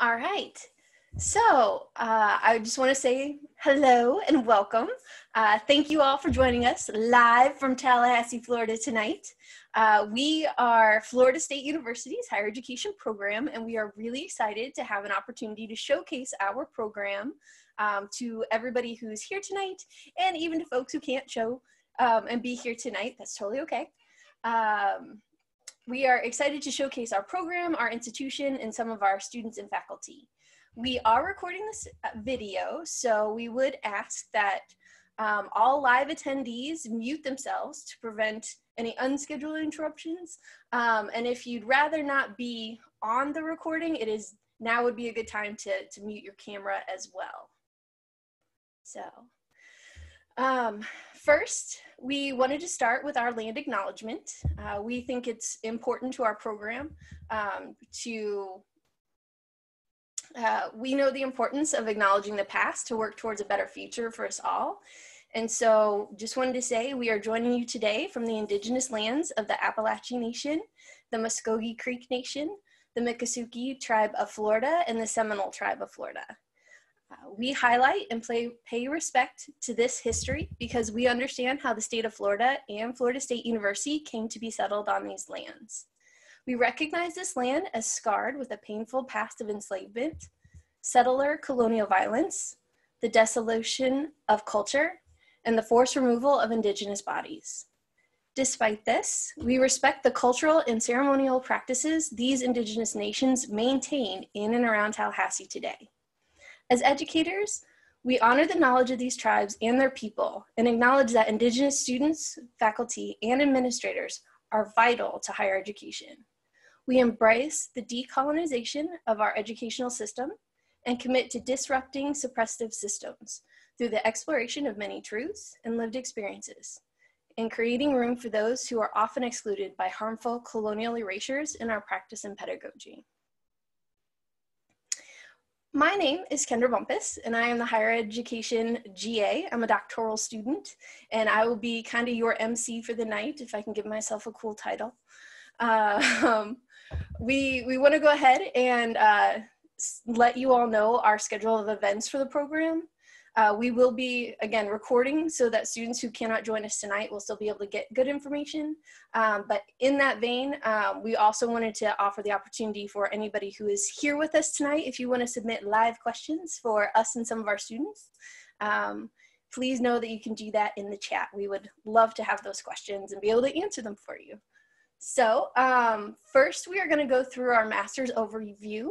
All right. So uh, I just want to say hello and welcome. Uh, thank you all for joining us live from Tallahassee, Florida tonight. Uh, we are Florida State University's higher education program, and we are really excited to have an opportunity to showcase our program um, to everybody who's here tonight, and even to folks who can't show um, and be here tonight. That's totally okay. Um, we are excited to showcase our program, our institution, and some of our students and faculty. We are recording this uh, video, so we would ask that um, all live attendees mute themselves to prevent any unscheduled interruptions. Um, and if you'd rather not be on the recording, it is now would be a good time to, to mute your camera as well. So um, first, we wanted to start with our land acknowledgement. Uh, we think it's important to our program um, to uh, we know the importance of acknowledging the past to work towards a better future for us all. And so just wanted to say we are joining you today from the indigenous lands of the Apalachee Nation, the Muscogee Creek Nation, the Miccosukee Tribe of Florida, and the Seminole Tribe of Florida. We highlight and play, pay respect to this history because we understand how the state of Florida and Florida State University came to be settled on these lands. We recognize this land as scarred with a painful past of enslavement, settler colonial violence, the desolation of culture, and the forced removal of indigenous bodies. Despite this, we respect the cultural and ceremonial practices these indigenous nations maintain in and around Tallahassee today. As educators, we honor the knowledge of these tribes and their people and acknowledge that Indigenous students, faculty, and administrators are vital to higher education. We embrace the decolonization of our educational system and commit to disrupting suppressive systems through the exploration of many truths and lived experiences, and creating room for those who are often excluded by harmful colonial erasures in our practice and pedagogy. My name is Kendra Bumpus, and I am the higher education GA. I'm a doctoral student, and I will be kind of your MC for the night if I can give myself a cool title. Uh, we we want to go ahead and uh, let you all know our schedule of events for the program. Uh, we will be, again, recording so that students who cannot join us tonight will still be able to get good information. Um, but in that vein, um, we also wanted to offer the opportunity for anybody who is here with us tonight, if you want to submit live questions for us and some of our students, um, please know that you can do that in the chat. We would love to have those questions and be able to answer them for you. So um, first we are gonna go through our master's overview.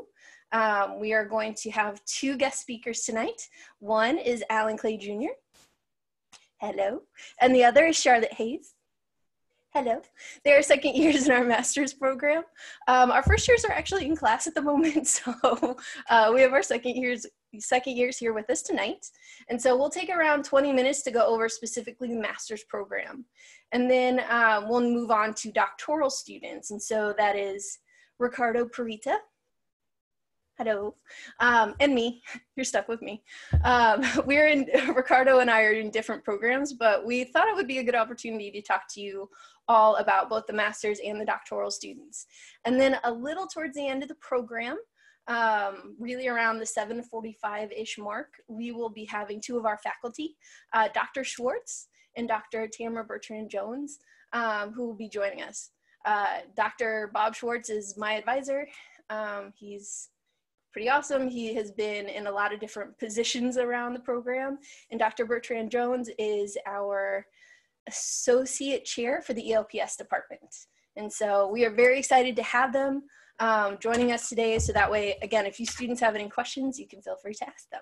Um, we are going to have two guest speakers tonight. One is Alan Clay Jr. Hello. And the other is Charlotte Hayes. Hello. They are second years in our master's program. Um, our first years are actually in class at the moment, so uh, we have our second years second years here with us tonight. And so we'll take around 20 minutes to go over specifically the master's program. And then um, we'll move on to doctoral students. And so that is Ricardo Perita hello, um, and me. You're stuck with me. Um, we're in, Ricardo and I are in different programs, but we thought it would be a good opportunity to talk to you all about both the master's and the doctoral students. And then a little towards the end of the program, um, really around the 745-ish mark, we will be having two of our faculty, uh, Dr. Schwartz and Dr. Tamara Bertrand Jones, um, who will be joining us. Uh, Dr. Bob Schwartz is my advisor. Um, he's pretty awesome. He has been in a lot of different positions around the program. And Dr. Bertrand Jones is our associate chair for the ELPS department. And so we are very excited to have them um, joining us today. So that way, again, if you students have any questions, you can feel free to ask them.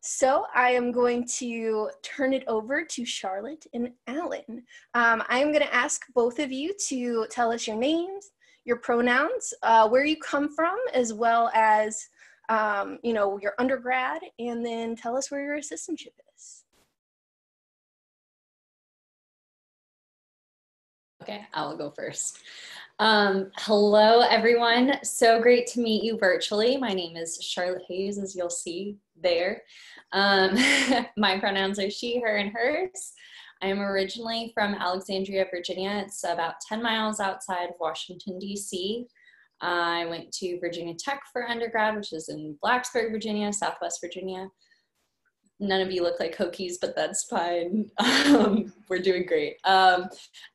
So I am going to turn it over to Charlotte and Alan. Um, I'm going to ask both of you to tell us your names, your pronouns, uh, where you come from, as well as um, you know your undergrad, and then tell us where your assistantship is. Okay, I'll go first. Um, hello, everyone. So great to meet you virtually. My name is Charlotte Hayes, as you'll see there. Um, my pronouns are she, her, and hers. I am originally from Alexandria, Virginia. It's about 10 miles outside of Washington, D.C. I went to Virginia Tech for undergrad, which is in Blacksburg, Virginia, Southwest Virginia. None of you look like Hokies, but that's fine. Um, we're doing great. Um,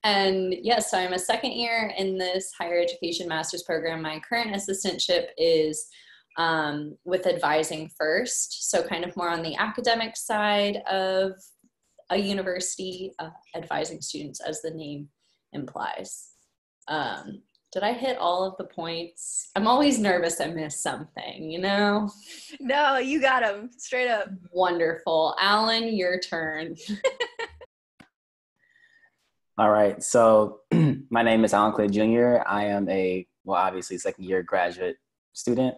and yes, yeah, so I'm a second year in this higher education master's program. My current assistantship is um, with advising first, so kind of more on the academic side of a university, uh, advising students, as the name implies. Um, did I hit all of the points? I'm always nervous I miss something, you know? No, you got them straight up. Wonderful. Alan, your turn. all right. So, my name is Alan Clay Jr. I am a, well, obviously, second year graduate student.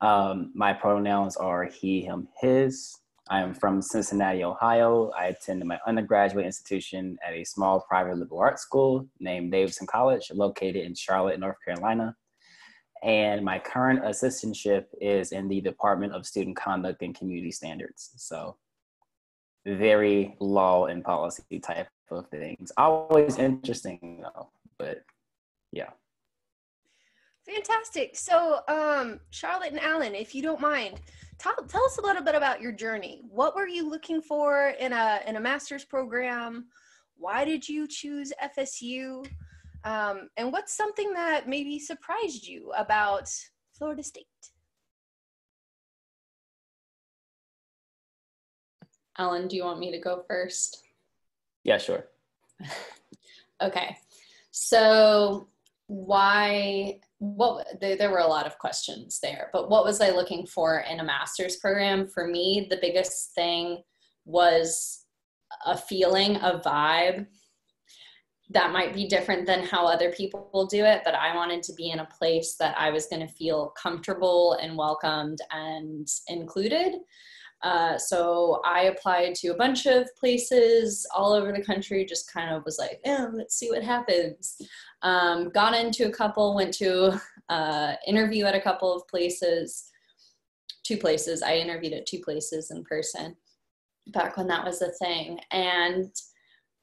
Um, my pronouns are he, him, his. I am from Cincinnati, Ohio. I attended my undergraduate institution at a small private liberal arts school named Davidson College, located in Charlotte, North Carolina. And my current assistantship is in the Department of Student Conduct and Community Standards. So, very law and policy type of things. Always interesting, though, but yeah. Fantastic. So, um, Charlotte and Alan, if you don't mind, tell, tell us a little bit about your journey. What were you looking for in a in a master's program? Why did you choose FSU? Um, and what's something that maybe surprised you about Florida State? Alan, do you want me to go first? Yeah, sure. okay. So, why what there, there were a lot of questions there but what was i looking for in a master's program? For me the biggest thing was a feeling a vibe that might be different than how other people do it but i wanted to be in a place that i was going to feel comfortable and welcomed and included uh, so I applied to a bunch of places all over the country, just kind of was like, yeah, let's see what happens. Um, got into a couple, went to uh, interview at a couple of places, two places. I interviewed at two places in person back when that was a thing. And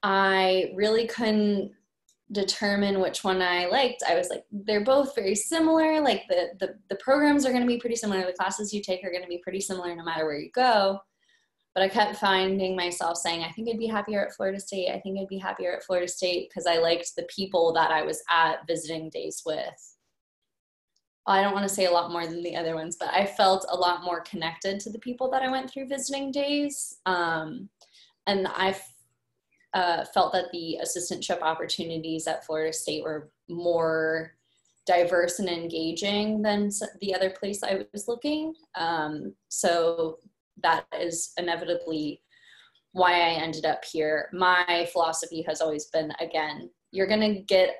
I really couldn't determine which one I liked. I was like, they're both very similar. Like the the, the programs are going to be pretty similar. The classes you take are going to be pretty similar no matter where you go. But I kept finding myself saying, I think I'd be happier at Florida State. I think I'd be happier at Florida State because I liked the people that I was at visiting days with. I don't want to say a lot more than the other ones, but I felt a lot more connected to the people that I went through visiting days. Um, and I uh, felt that the assistantship opportunities at Florida State were more diverse and engaging than the other place I was looking. Um, so that is inevitably why I ended up here. My philosophy has always been again, you're going to get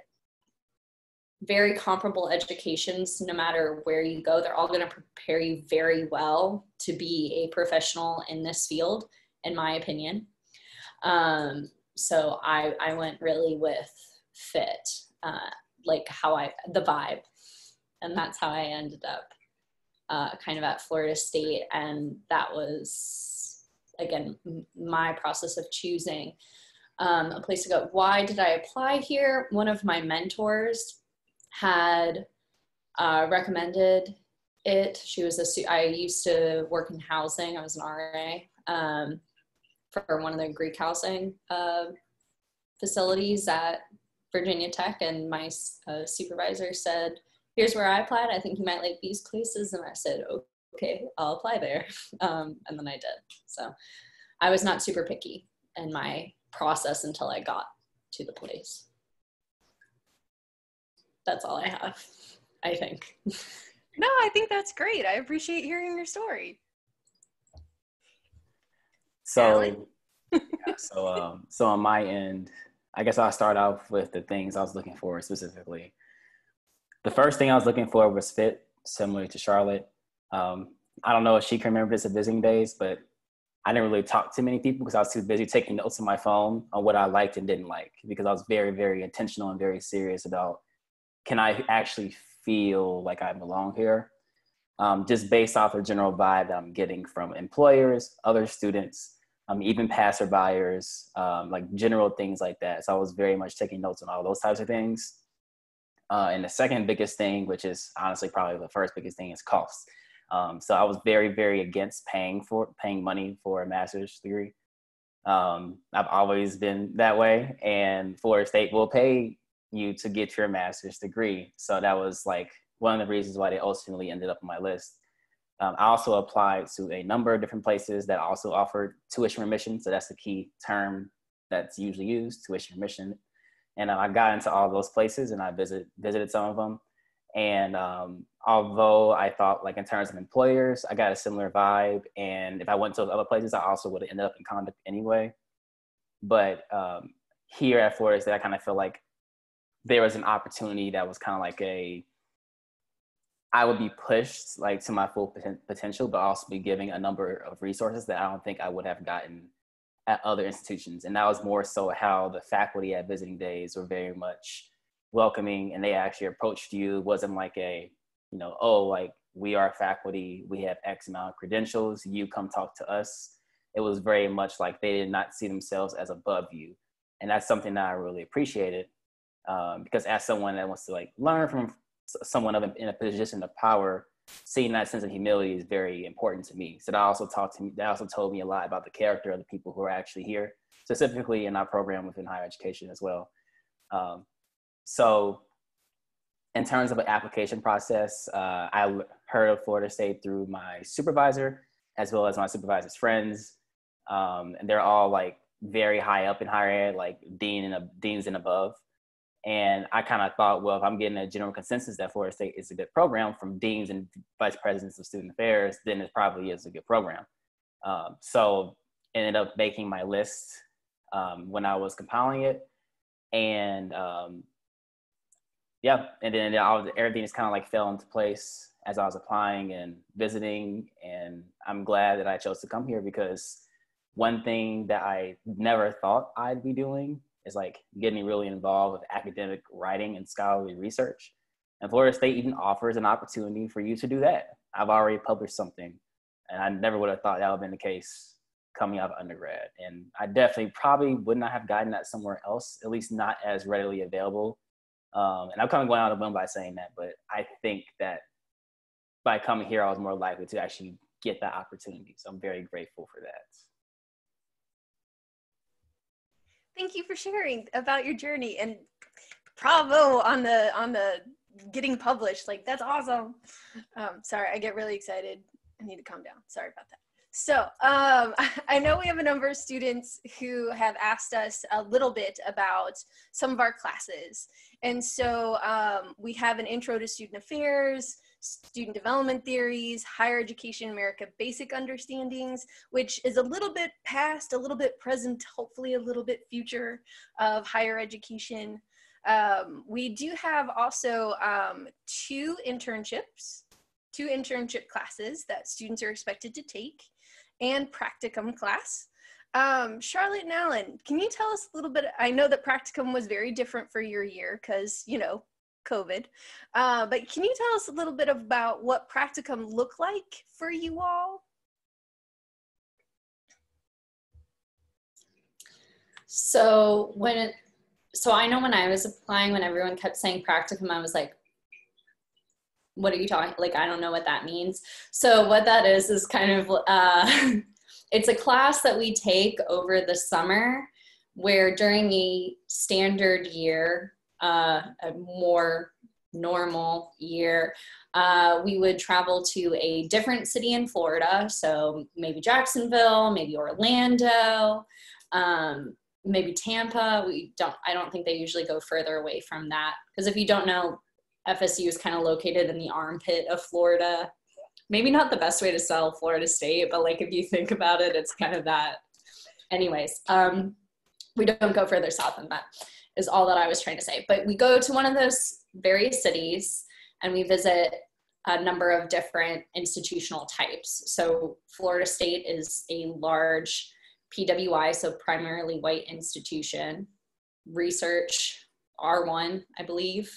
very comparable educations no matter where you go. They're all going to prepare you very well to be a professional in this field, in my opinion. Um, so I I went really with fit, uh, like how I the vibe, and that's how I ended up uh, kind of at Florida State, and that was again my process of choosing um, a place to go. Why did I apply here? One of my mentors had uh, recommended it. She was a I used to work in housing. I was an RA. Um, for one of the Greek housing uh, facilities at Virginia Tech, and my uh, supervisor said, "Here's where I applied. I think you might like these places." And I said, "Okay, I'll apply there," um, and then I did. So I was not super picky in my process until I got to the place. That's all I have, I think. No, I think that's great. I appreciate hearing your story. So, yeah, so, um, so on my end, I guess I'll start off with the things I was looking for specifically. The first thing I was looking for was fit, similar to Charlotte. Um, I don't know if she can remember this at visiting days, but I didn't really talk to many people because I was too busy taking notes on my phone on what I liked and didn't like because I was very, very intentional and very serious about can I actually feel like I belong here? Um, just based off the general vibe that I'm getting from employers, other students, um, even passerbyers, um, like general things like that. So I was very much taking notes on all those types of things. Uh, and the second biggest thing, which is honestly probably the first biggest thing, is cost. Um, so I was very, very against paying for paying money for a master's degree. Um, I've always been that way, and Florida State will pay you to get your master's degree. So that was like one of the reasons why they ultimately ended up on my list. Um, I also applied to a number of different places that also offered tuition remission. So that's the key term that's usually used, tuition remission. And uh, I got into all those places and I visit, visited some of them. And um, although I thought like in terms of employers, I got a similar vibe. And if I went to other places, I also would have ended up in conduct anyway. But um, here at Florida State, I kind of feel like there was an opportunity that was kind of like a I would be pushed like to my full potential, but also be giving a number of resources that I don't think I would have gotten at other institutions. And that was more so how the faculty at visiting days were very much welcoming and they actually approached you. It wasn't like a, you know, oh, like we are faculty, we have X amount of credentials, you come talk to us. It was very much like they did not see themselves as above you. And that's something that I really appreciated um, because as someone that wants to like learn from someone of in a position of power, seeing that sense of humility is very important to me. So that also taught to me, that also told me a lot about the character of the people who are actually here, specifically in our program within higher education as well. Um, so in terms of an application process, uh, I heard of Florida State through my supervisor, as well as my supervisor's friends. Um, and they're all like very high up in higher ed, like dean and deans and above. And I kind of thought, well, if I'm getting a general consensus that Florida State is a good program from deans and vice presidents of student affairs, then it probably is a good program. Um, so ended up making my list um, when I was compiling it, and um, yeah, and then everything just kind of like fell into place as I was applying and visiting, and I'm glad that I chose to come here because one thing that I never thought I'd be doing is like getting really involved with academic writing and scholarly research. And Florida State even offers an opportunity for you to do that. I've already published something, and I never would have thought that would have been the case coming out of undergrad. And I definitely probably would not have gotten that somewhere else, at least not as readily available. Um, and I'm kind of going out of limb by saying that, but I think that by coming here, I was more likely to actually get that opportunity. So I'm very grateful for that. Thank you for sharing about your journey and bravo on the on the getting published. Like that's awesome. Um, sorry i get really excited. I need to calm down. Sorry about that. So um, I know we have a number of students who have asked us a little bit about some of our classes. And so um, we have an intro to student affairs, student development theories, higher education America basic understandings, which is a little bit past, a little bit present, hopefully a little bit future of higher education. Um, we do have also um, two internships, two internship classes that students are expected to take, and practicum class. Um, Charlotte and Alan, can you tell us a little bit? I know that practicum was very different for your year because, you know, COVID. Uh, but can you tell us a little bit about what practicum looked like for you all? So when it, so I know when I was applying, when everyone kept saying practicum, I was like, what are you talking? Like, I don't know what that means. So what that is, is kind of, uh, it's a class that we take over the summer where during a standard year, uh, a more normal year, uh, we would travel to a different city in Florida. So maybe Jacksonville, maybe Orlando, um, maybe Tampa. We don't, I don't think they usually go further away from that. Because if you don't know, FSU is kind of located in the armpit of Florida. Maybe not the best way to sell Florida State, but like if you think about it, it's kind of that. Anyways, um, we don't go further south than that is all that I was trying to say. But we go to one of those various cities and we visit a number of different institutional types. So Florida State is a large PWI, so primarily white institution, research R1, I believe,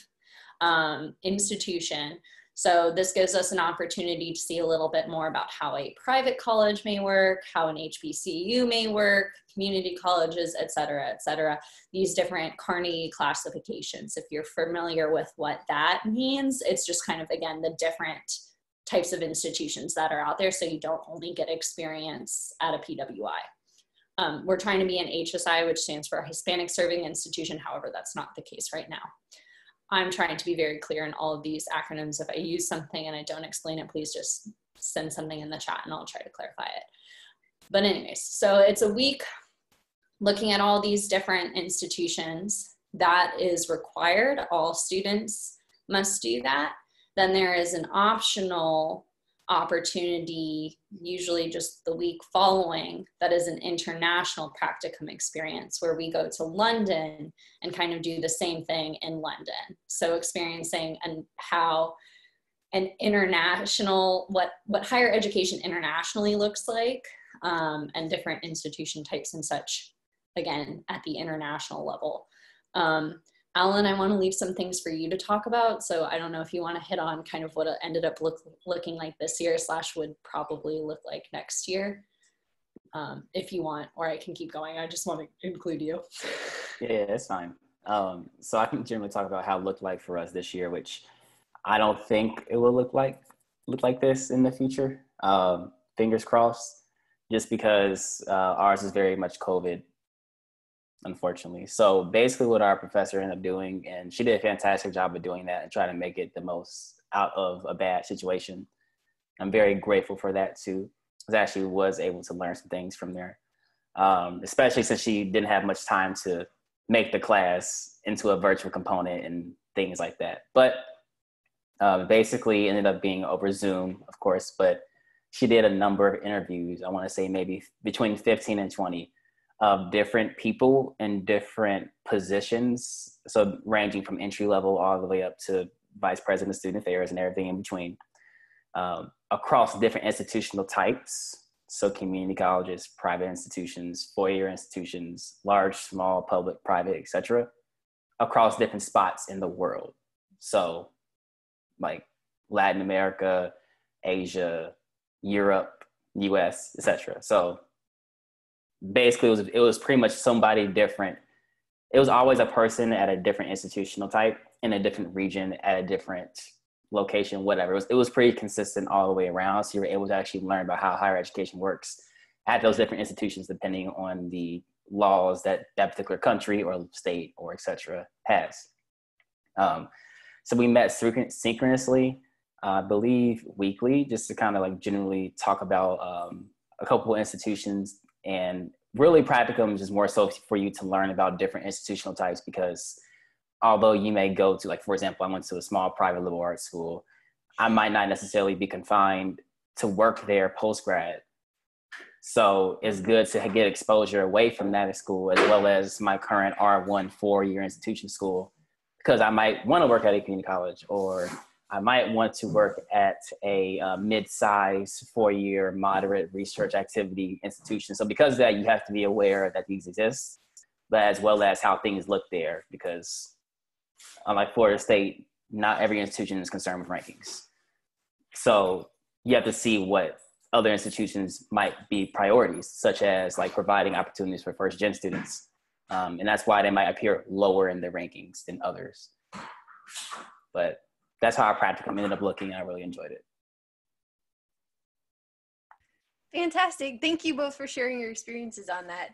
um, institution. So this gives us an opportunity to see a little bit more about how a private college may work, how an HBCU may work, community colleges, et cetera, et cetera. These different Carnegie classifications. If you're familiar with what that means, it's just kind of, again, the different types of institutions that are out there so you don't only get experience at a PWI. Um, we're trying to be an HSI, which stands for Hispanic Serving Institution. However, that's not the case right now. I'm trying to be very clear in all of these acronyms. If I use something and I don't explain it, please just send something in the chat and I'll try to clarify it. But anyways, so it's a week looking at all these different institutions that is required. All students must do that. Then there is an optional opportunity, usually just the week following, that is an international practicum experience where we go to London and kind of do the same thing in London. So experiencing and how an international what what higher education internationally looks like um, and different institution types and such again at the international level um, Alan, I want to leave some things for you to talk about. So I don't know if you want to hit on kind of what it ended up look, looking like this year slash would probably look like next year. Um, if you want, or I can keep going. I just want to include you. Yeah, it's fine. Um, so I can generally talk about how it looked like for us this year, which I don't think it will look like look like this in the future. Um, fingers crossed, just because uh, ours is very much COVID unfortunately. So basically, what our professor ended up doing, and she did a fantastic job of doing that and trying to make it the most out of a bad situation. I'm very grateful for that too, because I actually was able to learn some things from there, um, especially since she didn't have much time to make the class into a virtual component and things like that. But um, basically, ended up being over Zoom, of course, but she did a number of interviews. I want to say maybe between 15 and 20 of different people in different positions. So ranging from entry level all the way up to vice president of student affairs and everything in between um, across different institutional types. So community colleges, private institutions, four-year institutions, large, small, public, private, etc. across different spots in the world. So like Latin America, Asia, Europe, US, etc. So basically it was it was pretty much somebody different. It was always a person at a different institutional type in a different region at a different location, whatever. It was it was pretty consistent all the way around. So you were able to actually learn about how higher education works at those different institutions depending on the laws that that particular country or state or etc. has. Um, so we met synchronously, uh, I believe weekly, just to kind of like generally talk about um, a couple institutions and really practicum is more so for you to learn about different institutional types because although you may go to like for example i went to a small private liberal arts school i might not necessarily be confined to work there post grad so it's good to get exposure away from that school as well as my current r1 four year institution school because i might want to work at a community college or I might want to work at a uh, mid-sized four-year moderate research activity institution. So because of that, you have to be aware that these exist, but as well as how things look there, because unlike Florida State, not every institution is concerned with rankings. So you have to see what other institutions might be priorities, such as like providing opportunities for first gen students. Um, and that's why they might appear lower in the rankings than others. But that's how our practicum ended up looking. And I really enjoyed it. Fantastic. Thank you both for sharing your experiences on that.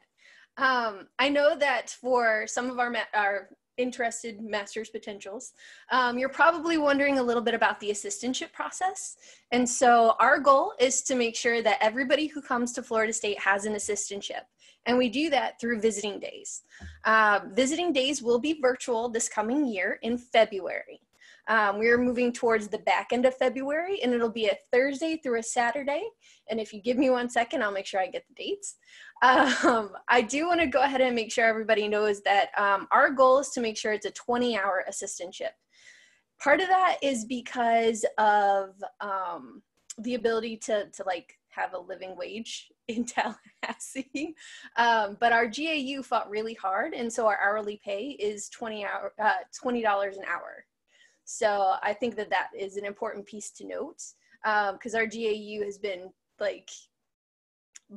Um, I know that for some of our, our interested master's potentials, um, you're probably wondering a little bit about the assistantship process. And so our goal is to make sure that everybody who comes to Florida State has an assistantship. And we do that through visiting days. Uh, visiting days will be virtual this coming year in February. Um, we're moving towards the back end of February, and it'll be a Thursday through a Saturday. And if you give me one second, I'll make sure I get the dates. Um, I do want to go ahead and make sure everybody knows that um, our goal is to make sure it's a 20 hour assistantship. Part of that is because of um, the ability to, to like have a living wage in Tallahassee. Um, but our GAU fought really hard, and so our hourly pay is 20 hour, uh, $20 an hour. So I think that that is an important piece to note because um, our GAU has been like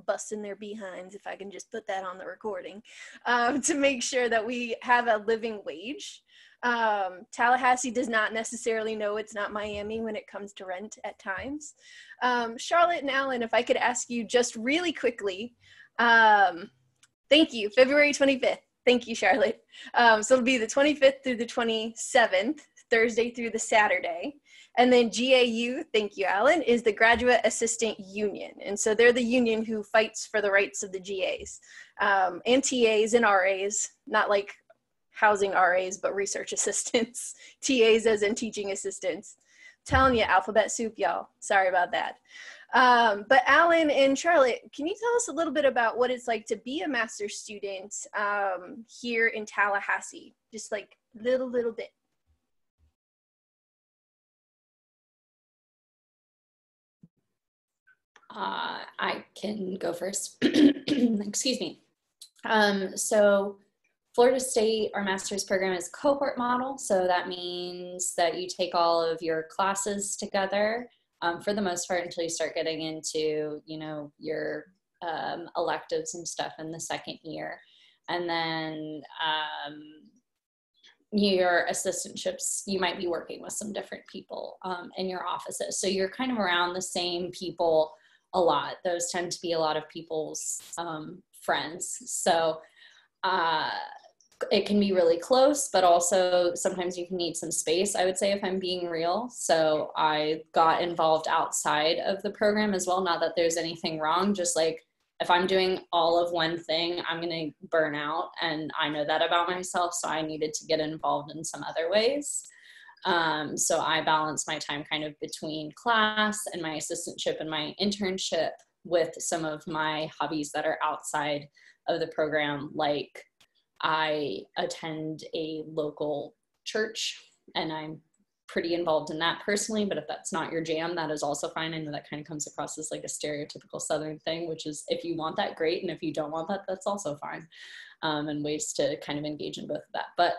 busting their behinds, if I can just put that on the recording, um, to make sure that we have a living wage. Um, Tallahassee does not necessarily know it's not Miami when it comes to rent at times. Um, Charlotte and Alan, if I could ask you just really quickly, um, thank you, February 25th. Thank you, Charlotte. Um, so it'll be the 25th through the 27th, Thursday through the Saturday. And then GAU, thank you, Alan, is the Graduate Assistant Union. And so they're the union who fights for the rights of the GAs um, and TAs and RAs, not like housing RAs, but research assistants, TAs as in teaching assistants. telling you, alphabet soup, y'all. Sorry about that. Um, but Alan and Charlotte, can you tell us a little bit about what it's like to be a master's student um, here in Tallahassee? Just like little, little bit. Uh, I can go first. Excuse me. Um, so Florida State, our master's program is cohort model. So that means that you take all of your classes together um, for the most part until you start getting into, you know, your um, electives and stuff in the second year. And then um, your assistantships, you might be working with some different people um, in your offices. So you're kind of around the same people a lot. Those tend to be a lot of people's um, friends. So uh, it can be really close, but also sometimes you can need some space, I would say, if I'm being real. So I got involved outside of the program as well. Not that there's anything wrong, just like if I'm doing all of one thing, I'm going to burn out. And I know that about myself. So I needed to get involved in some other ways. Um, so I balance my time kind of between class and my assistantship and my internship with some of my hobbies that are outside of the program. Like I attend a local church and I'm pretty involved in that personally, but if that's not your jam, that is also fine. I know that kind of comes across as like a stereotypical Southern thing, which is if you want that, great. And if you don't want that, that's also fine. Um, and ways to kind of engage in both of that. But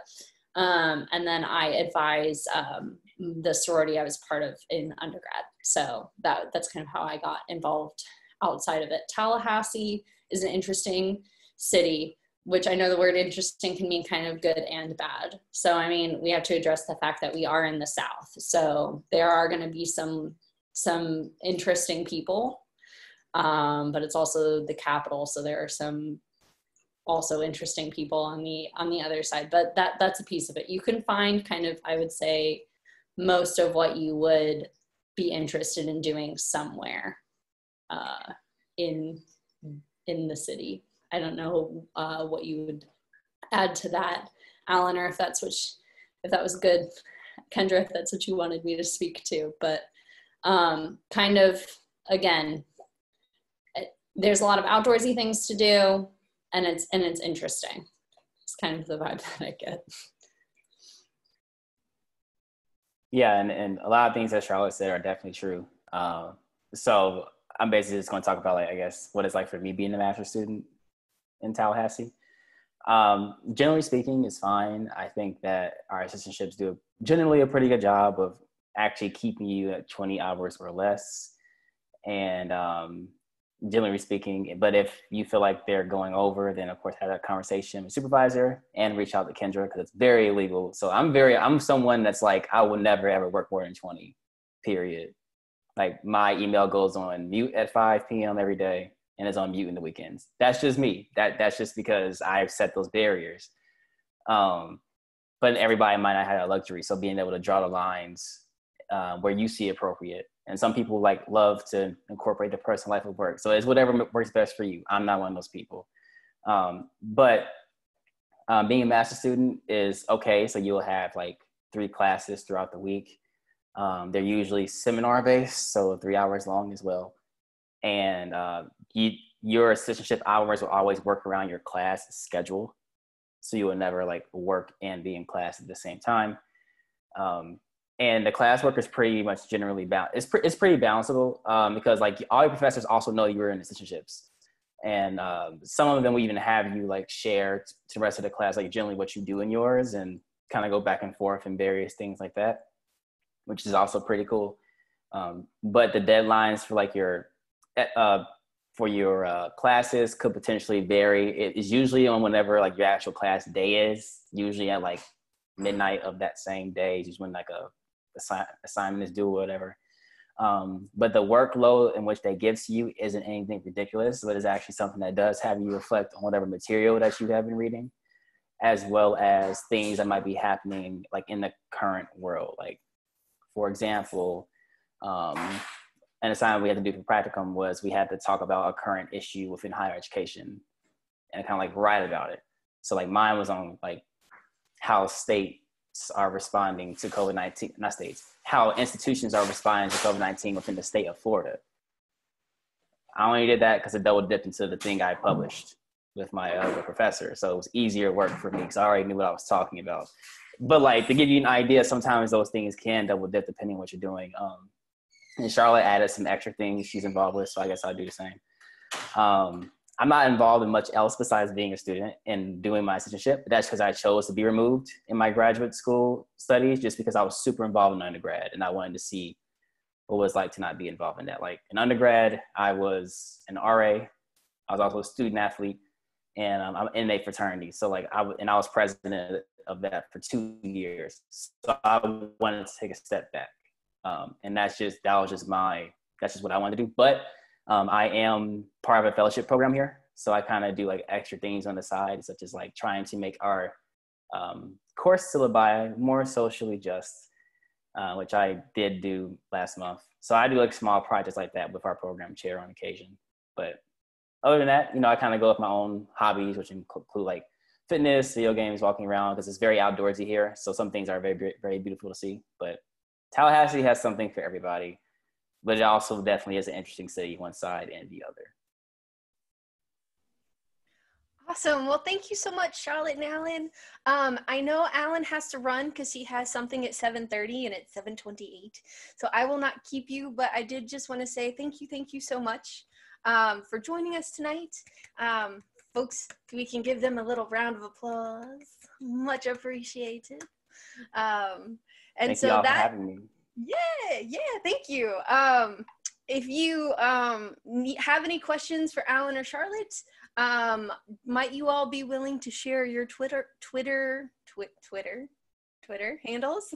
um, and then I advise um, the sorority I was part of in undergrad. So that that's kind of how I got involved outside of it. Tallahassee is an interesting city, which I know the word interesting can mean kind of good and bad. So I mean, we have to address the fact that we are in the South. So there are going to be some some interesting people, um, but it's also the capital. So there are some also interesting people on the on the other side but that that's a piece of it. You can find kind of i would say most of what you would be interested in doing somewhere uh, in in the city. I don't know uh, what you would add to that alan or if that's what if that was good. Kendra if that's what you wanted me to speak to but um, kind of again there's a lot of outdoorsy things to do and it's and it's interesting. It's kind of the vibe that I get. Yeah, and, and a lot of things that Charlotte said are definitely true. Uh, so I'm basically just going to talk about like I guess what it's like for me being a master's student in Tallahassee. Um, generally speaking, it's fine. I think that our assistantships do generally a pretty good job of actually keeping you at 20 hours or less. And um, generally speaking. But if you feel like they're going over, then of course have that conversation with supervisor and reach out to Kendra because it's very illegal. So I'm very I'm someone that's like I will never ever work more than 20, period. Like my email goes on mute at 5 p.m. every day and is on mute in the weekends. That's just me. That that's just because I've set those barriers. Um, but everybody might not have that luxury. So being able to draw the lines uh, where you see appropriate and some people like love to incorporate the personal life of work. So it's whatever works best for you. I'm not one of those people. Um, but um, being a master student is okay. So you'll have like three classes throughout the week. Um, they're usually seminar based so three hours long as well. And uh, you, your assistantship hours will always work around your class schedule. So you will never like work and be in class at the same time. Um, and the classwork is pretty much generally balanced. It's, pre- it's pretty balanceable um, because like all your professors also know you were in assistantships, and um, some of them will even have you like share to the rest of the class like generally what you do in yours and kind of go back and forth and various things like that. which is also pretty cool. Um, but the deadlines for like your uh, for your uh, classes could potentially vary. It is usually on whenever like your actual class day is. Usually at like midnight of that same day is when like a assi- assignment is due or whatever. Um, but the workload in which they give to you isn't anything ridiculous, but it's actually something that does have you reflect on whatever material that you have been reading, as well as things that might be happening like in the current world. Like, for example, um, an assignment we had to do for practicum was we had to talk about a current issue within higher education and kind of like write about it. So like mine was on like how states are responding to COVID-19, not states, how institutions are responding to COVID-19 within the state of Florida. I only did that because it double dipped into the thing I published with my other professor. So it was easier work for me because I already knew what I was talking about. But like to give you an idea, sometimes those things can double dip depending on what you're doing. Um, and Charlotte added some extra things she's involved with, so I guess I'll do the same. Um, I'm not involved in much else besides being a student and doing my assistantship. That's because I chose to be removed in my graduate school studies just because I was super involved in undergrad and I wanted to see what it was like to not be involved in that. Like in undergrad, I was an RA. I was also a student athlete and um, I'm in a fraternity. So like I, and I was president of that for two years. So I wanted to take a step back. Um, and that's just, that was just my, that's just what I wanted to do. But um, I am part of a fellowship program here, so I kind of do like extra things on the side, such as like trying to make our um, course syllabi more socially just, uh, which I did do last month. So I do like small projects like that with our program chair on occasion. But other than that, you know, I kind of go with my own hobbies, which include like fitness, video games, walking around, because it's very outdoorsy here. So some things are very, very beautiful to see. But Tallahassee has something for everybody but it also definitely is an interesting city, one side and the other. Awesome. Well, thank you so much, Charlotte and Alan. Um, I know Alan has to run because he has something at 7.30 and it's 7.28. So I will not keep you, but I did just want to say thank you, thank you so much um, for joining us tonight. Um, folks, we can give them a little round of applause. Much appreciated. Um, and thank so that, yeah, yeah, thank you. Um, if you um, have any questions for Alan or Charlotte, um, might you all be willing to share your Twitter, Twitter, twi- Twitter, Twitter handles?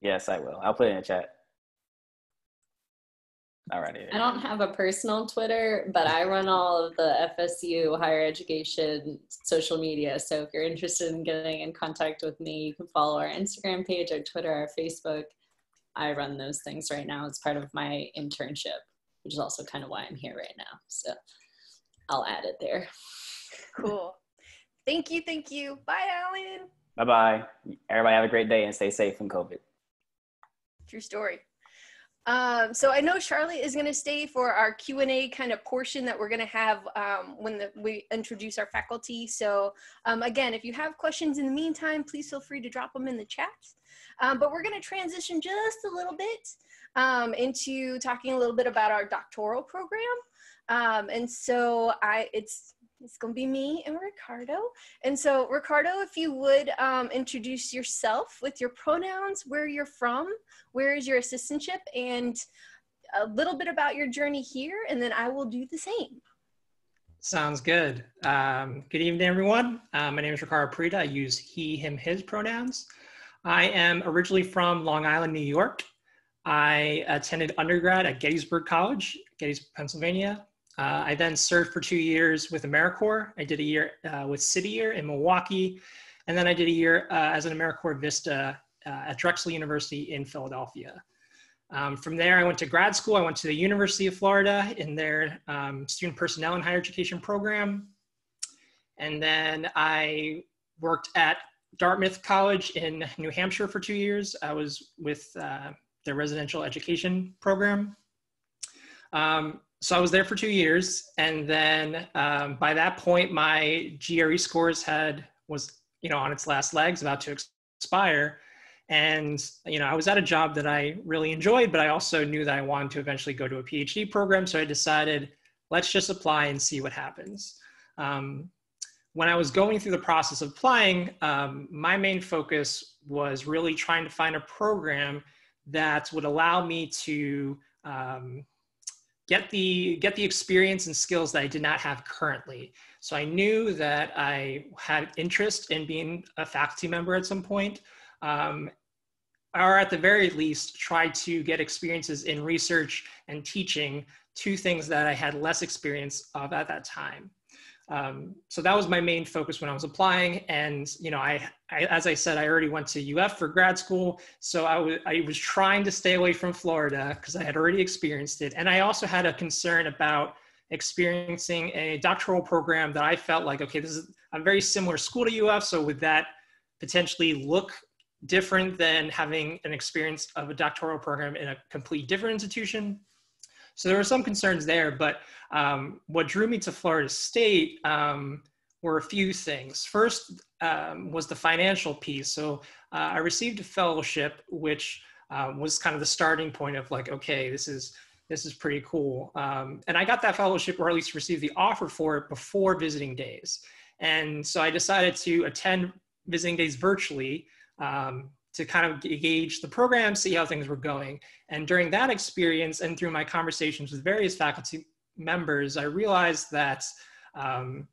Yes, I will. I'll put it in the chat. All right. I don't have a personal Twitter, but I run all of the FSU higher education social media. So if you're interested in getting in contact with me, you can follow our Instagram page, our Twitter, our Facebook. I run those things right now as part of my internship, which is also kind of why I'm here right now. So I'll add it there. Cool. Thank you. Thank you. Bye, Alan. Bye bye. Everybody have a great day and stay safe from COVID. True story. Um, so I know Charlotte is going to stay for our Q and A kind of portion that we're going to have um, when the, we introduce our faculty. So um, again, if you have questions in the meantime, please feel free to drop them in the chat. Um, but we're going to transition just a little bit um, into talking a little bit about our doctoral program. Um, and so I, it's it's going to be me and Ricardo. And so, Ricardo, if you would um, introduce yourself with your pronouns, where you're from, where is your assistantship, and a little bit about your journey here, and then I will do the same. Sounds good. Um, good evening, everyone. Uh, my name is Ricardo Prida. I use he, him, his pronouns. I am originally from Long Island, New York. I attended undergrad at Gettysburg College, Gettysburg, Pennsylvania. Uh, I then served for two years with AmeriCorps. I did a year uh, with City Year in Milwaukee, and then I did a year uh, as an AmeriCorps Vista uh, at Drexel University in Philadelphia. Um, from there, I went to grad school. I went to the University of Florida in their um, student personnel and higher education program. And then I worked at Dartmouth College in New Hampshire for two years. I was with uh, their residential education program. Um, so I was there for two years, and then um, by that point, my GRE scores had was you know on its last legs, about to expire, and you know I was at a job that I really enjoyed, but I also knew that I wanted to eventually go to a PhD program. So I decided let's just apply and see what happens. Um, when I was going through the process of applying, um, my main focus was really trying to find a program that would allow me to um, get the get the experience and skills that I did not have currently. So I knew that I had interest in being a faculty member at some point, um, or at the very least, try to get experiences in research and teaching, two things that I had less experience of at that time. Um, so that was my main focus when I was applying. And, you know, I, I, as I said, I already went to UF for grad school. So I was, I was trying to stay away from Florida because I had already experienced it. And I also had a concern about experiencing a doctoral program that I felt like, okay, this is a very similar school to UF. So would that potentially look different than having an experience of a doctoral program in a complete different institution? So there were some concerns there, but um, what drew me to Florida State um, were a few things. First um, was the financial piece. So uh, I received a fellowship, which uh, was kind of the starting point of like, okay, this is this is pretty cool. Um, and I got that fellowship, or at least received the offer for it before visiting days. And so I decided to attend visiting days virtually um, to kind of gauge the program, see how things were going. And during that experience and through my conversations with various faculty members, I realized that um,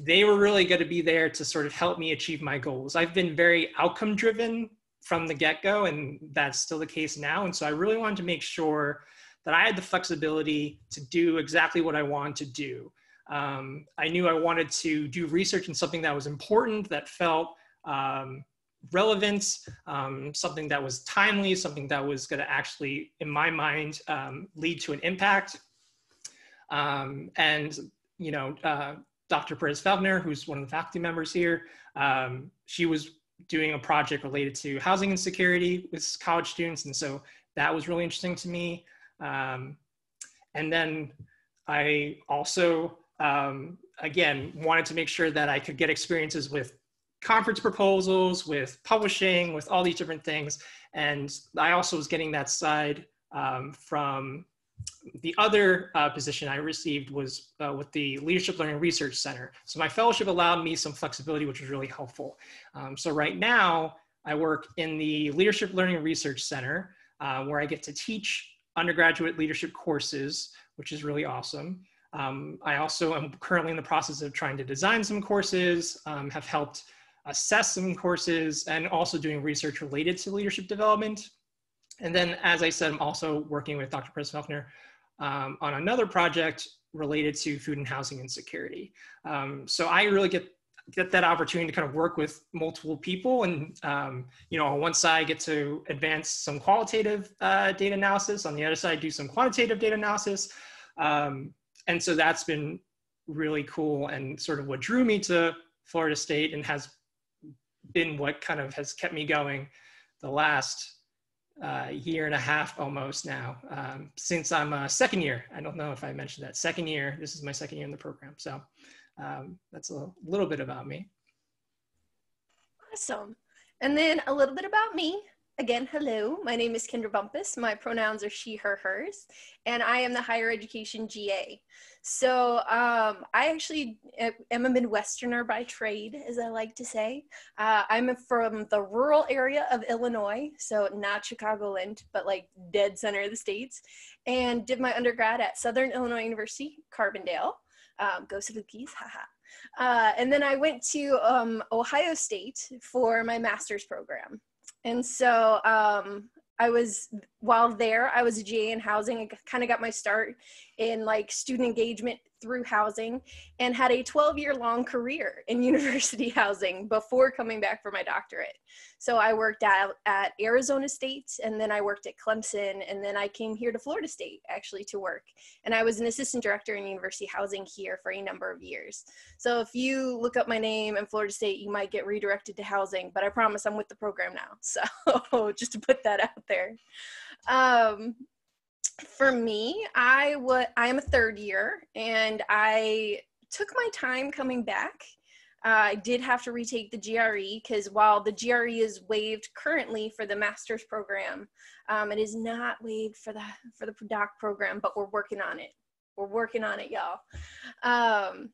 they were really going to be there to sort of help me achieve my goals. I've been very outcome driven from the get go, and that's still the case now. And so I really wanted to make sure that I had the flexibility to do exactly what I wanted to do. Um, I knew I wanted to do research in something that was important, that felt um, relevance, um, something that was timely, something that was going to actually, in my mind, um, lead to an impact. Um, and, you know, uh, Dr. Perez Felkner, who's one of the faculty members here, um, she was doing a project related to housing insecurity with college students. And so that was really interesting to me. Um, and then I also, um, again, wanted to make sure that I could get experiences with conference proposals, with publishing, with all these different things. And I also was getting that side um, from the other uh, position I received was uh, with the Leadership Learning Research Center. So my fellowship allowed me some flexibility, which was really helpful. Um, so right now, I work in the Leadership Learning Research Center, uh, where I get to teach undergraduate leadership courses, which is really awesome. Um, I also am currently in the process of trying to design some courses, um, have helped assess some courses, and also doing research related to leadership development. And then, as I said, I'm also working with Dr. Perez Felkner um, on another project related to food and housing insecurity. Um, so I really get get that opportunity to kind of work with multiple people and um, you know on one side I get to advance some qualitative uh, data analysis on the other side do some quantitative data analysis um, and so that's been really cool and sort of what drew me to florida state and has been what kind of has kept me going the last uh, year and a half almost now um, since I'm a second year. I don't know if I mentioned that second year. This is my second year in the program. So um, that's a little bit about me. Awesome. And then a little bit about me. Again, hello, my name is Kendra Bumpus. My pronouns are she, her, hers, and I am the higher education GA. So um, I actually am a Midwesterner by trade, as I like to say. Uh, I'm from the rural area of Illinois, so not Chicagoland, but like dead center of the states, and did my undergrad at Southern Illinois University, Carbondale. Um, go Salukis, haha. Uh, and then I went to um, Ohio State for my master's program. And so um, I was while there, I was a GA in housing. I kind of got my start in like student engagement through housing and had a 12 year long career in university housing before coming back for my doctorate. So I worked at, at Arizona State and then I worked at Clemson and then I came here to Florida State actually to work. And I was an assistant director in university housing here for a number of years. So if you look up my name in Florida State, you might get redirected to housing, but I promise I'm with the program now. So just to put that out there. Um, for me, I would I am a third year and I took my time coming back. Uh, I did have to retake the GRE because while the GRE is waived currently for the master's program, um, it is not waived for the for the doc program, but we're working on it. We're working on it, y'all. Um,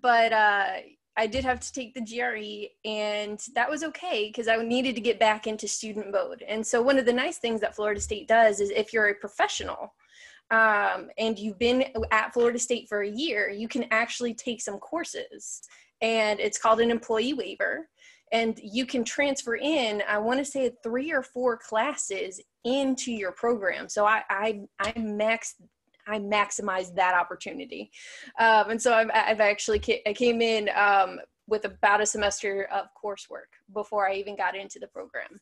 but uh, I did have to take the GRE, and that was okay because I needed to get back into student mode. And so, one of the nice things that Florida State does is if you're a professional um, and you've been at Florida State for a year, you can actually take some courses, and it's called an employee waiver. And you can transfer in, I want to say, three or four classes into your program. So I I, I maxed I maximized that opportunity. Um, and so I've, I've actually, ca- I came in um, with about a semester of coursework before I even got into the program.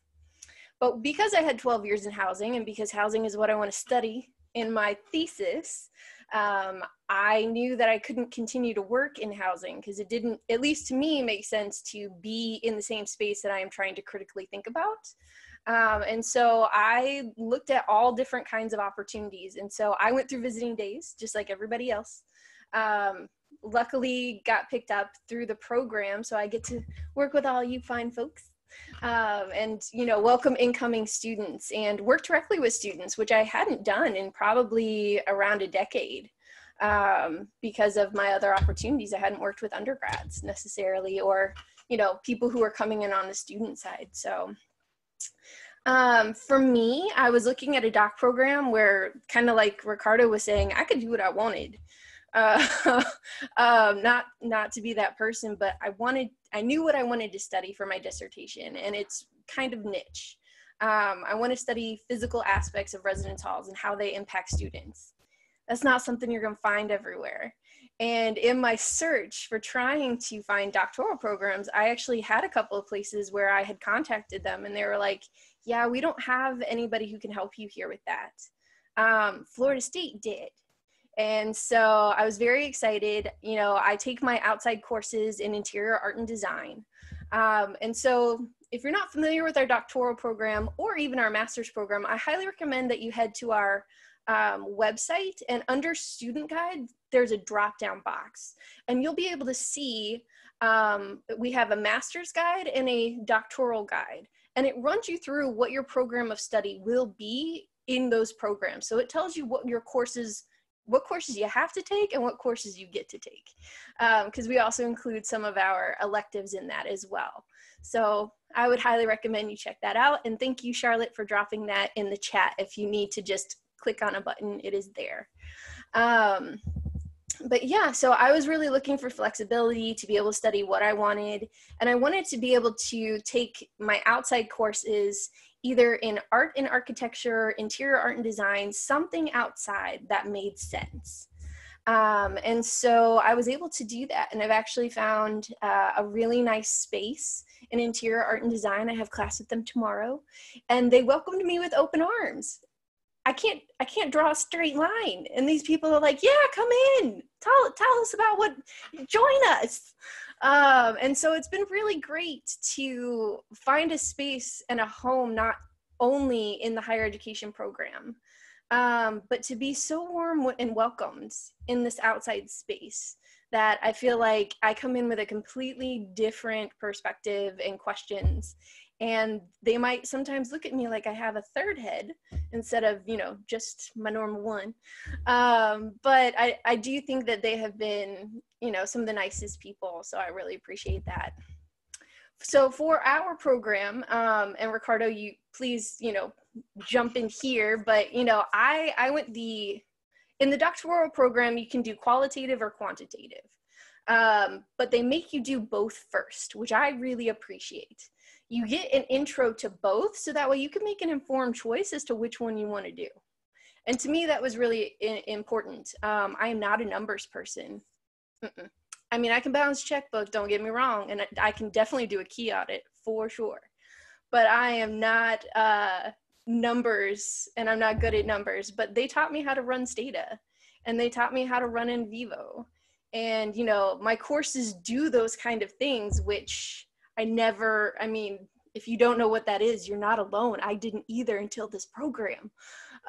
But because I had 12 years in housing and because housing is what I want to study in my thesis, um, I knew that I couldn't continue to work in housing because it didn't, at least to me, make sense to be in the same space that I am trying to critically think about. Um, and so I looked at all different kinds of opportunities. And so I went through visiting days, just like everybody else. Um, luckily, got picked up through the program, so I get to work with all you fine folks. Um, and you know welcome incoming students and work directly with students which i hadn't done in probably around a decade um, because of my other opportunities i hadn't worked with undergrads necessarily or you know people who are coming in on the student side so um, for me, I was looking at a doc program where, kind of like Ricardo was saying, I could do what I wanted. Uh, um, not not to be that person, but I wanted, I knew what I wanted to study for my dissertation, and it's kind of niche. Um, I want to study physical aspects of residence halls and how they impact students. That's not something you're going to find everywhere. And in my search for trying to find doctoral programs, I actually had a couple of places where I had contacted them and they were like, yeah, we don't have anybody who can help you here with that. Um, Florida State did. And so I was very excited. You know, I take my outside courses in interior art and design. Um, and so if you're not familiar with our doctoral program or even our master's program, I highly recommend that you head to our um, website and under student guide, there's a drop down box. And you'll be able to see um, we have a master's guide and a doctoral guide. And it runs you through what your program of study will be in those programs. So it tells you what your courses what courses you have to take and what courses you get to take. Because um, we also include some of our electives in that as well. So i would highly recommend you check that out. And thank you charlotte for dropping that in the chat if you need to just click on a button, it is there. Um, but yeah, so I was really looking for flexibility to be able to study what I wanted. And I wanted to be able to take my outside courses either in art and architecture, interior art and design, something outside that made sense. Um, and so I was able to do that. And I've actually found uh, a really nice space in interior art and design. I have class with them tomorrow. And they welcomed me with open arms. I can't I can't draw a straight line. And these people are like, yeah, come in. Tell tell us about what join us. Um, and so it's been really great to find a space and a home not only in the higher education program, um, but to be so warm and welcomed in this outside space that I feel like I come in with a completely different perspective and questions and they might sometimes look at me like i have a third head instead of you know just my normal one. Um, but I, I do think that they have been you know some of the nicest people so i really appreciate that. So for our program um, and ricardo you please you know jump in here but you know i i went the in the doctoral program you can do qualitative or quantitative. Um, but they make you do both first which i really appreciate you get an intro to both so that way you can make an informed choice as to which one you want to do. And to me that was really I- important. Um, i am not a numbers person. Mm-mm. i mean i can balance checkbook don't get me wrong and i can definitely do a key audit for sure. But i am not uh, numbers and i'm not good at numbers but they taught me how to run stata and they taught me how to run NVivo. And you know my courses do those kind of things which I never, I mean, if you don't know what that is, you're not alone. I didn't either until this program.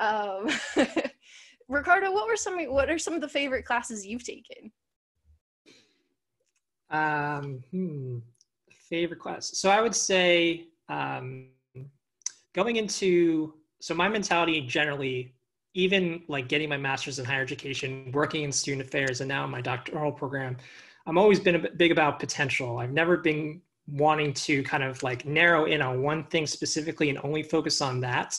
Um, Ricardo, what were some, what are some of the favorite classes you've taken? Um, hmm, favorite class. So I would say um, going into, so my mentality generally, even like getting my master's in higher education, working in student affairs, and now in my doctoral program, I'm always been a big about potential. I've never been wanting to kind of like narrow in on one thing specifically and only focus on that.